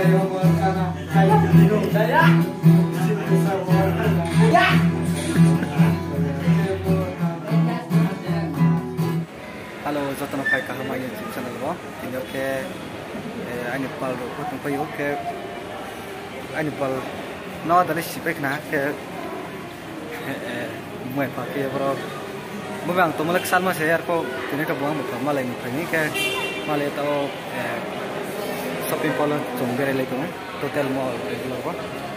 Halo, Zotan Pai Kahama YouTube channel wa. Ini oke. Eh ani pal ro ko tumpai oke. Ani pal no dari sipek na ke. Eh, Mai pakai bro. Mubang to malak salma se yar ko tineka buang mo malay ni ke. malay tau eh, chung gere le to hotel mall regular bo.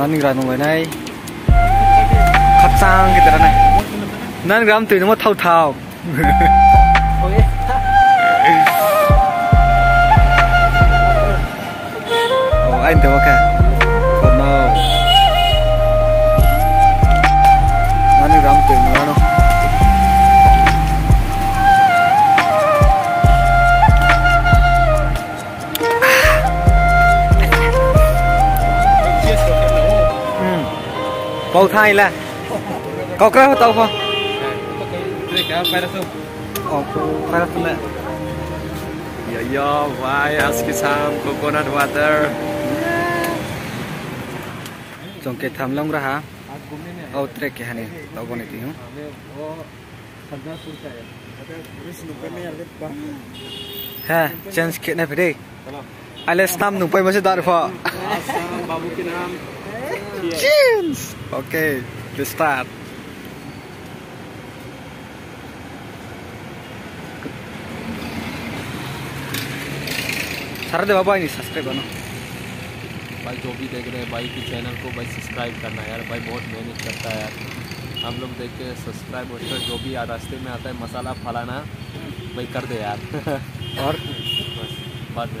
nangram người này khát sang cái tờ này nangram từ nó thao thao Bầu thai là có cái tàu không? Oh, phải không nè? Yo yo, why ask you some coconut water? Trong cái tham long ra hả? Oh, trek cái này, tàu con này tí không? Ha, cái này phải đi. Alex Nam nung pay masih dar fa. Asam babu kinam. Cheers. Okay, let's start. सारा दे बाबा नहीं subscribe करना। भाई जो भी देख रहे हैं भाई की चैनल को भाई सब्सक्राइब करना यार। भाई बहुत मेहनत करता है यार। हम लोग देख के सब्सक्राइब होते जो भी यार रास्ते में आता है मसाला फलाना भाई कर दे यार। और? बस बाद में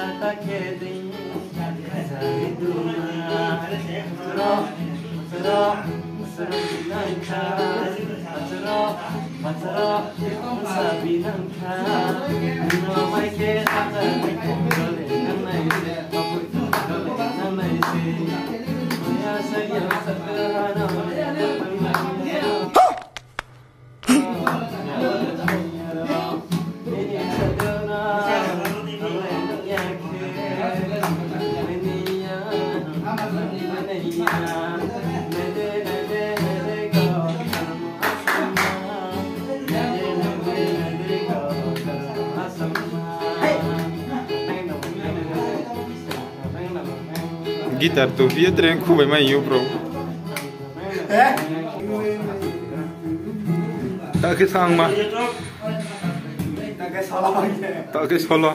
Matra, matra, matra, matra, matra, matra, matra, matra, matra, matra, matra, matra, matra, matra, matra, guitar तो बे ड्रेन खुबे मायो ब्रो ए ताके सांग मा ताके सलो ताके सलो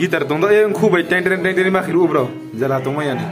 गिटार दोंदा ए खुबे टेंट टेंट टेंट मा खिरो ब्रो जरा तो मायने